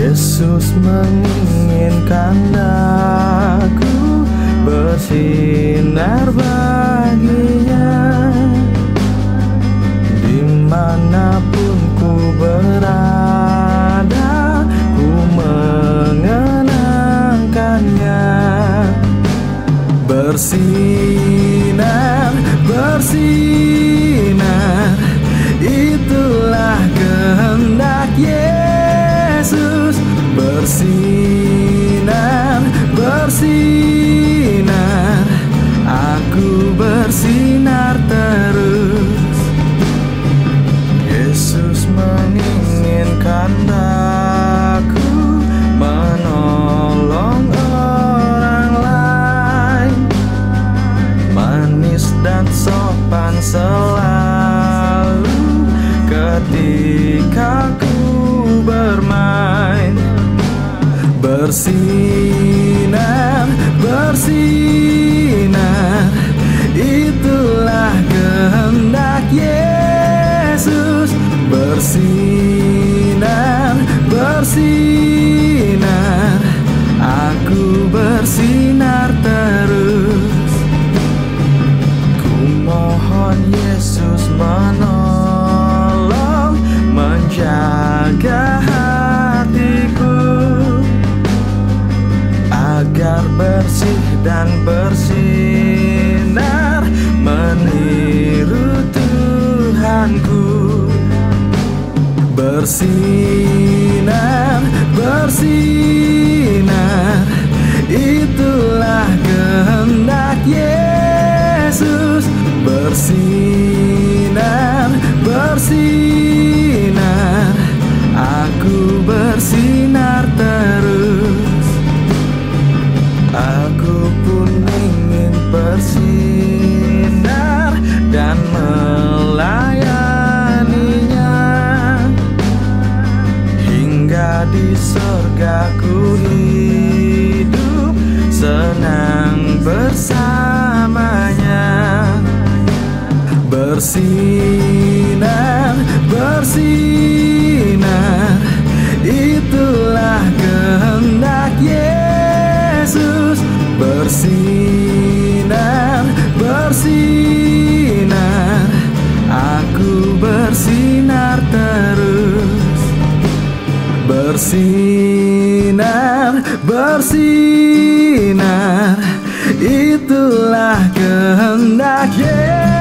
Yesus menginginkan aku bersinar baginya. Di mana pun ku berada Ku mengenangkannya. Bersinar, bersinar Itulah kehendak Yesus Bersinar, bersinar. Aku bersinar terus. Yesus menginginkan aku menolong orang lain. Manis dan sopan selalu ketika ku Bersinar, bersinar. Itulah kehendak Yesus. Bersinar, bersinar Bersinar, bersinar. Itulah kehendak Yesus. Bersinar, bersinar. Aku bersinar terus. Aku pun ingin bersinar Dan melayaninya sorga ku hidup Senang bersamanya. Bersinar, bersinar Itulah kehendak Yesus. Bersinar, bersinar Aku bersinar terus. Bersinar, bersinar. Itulah kehendak Yesus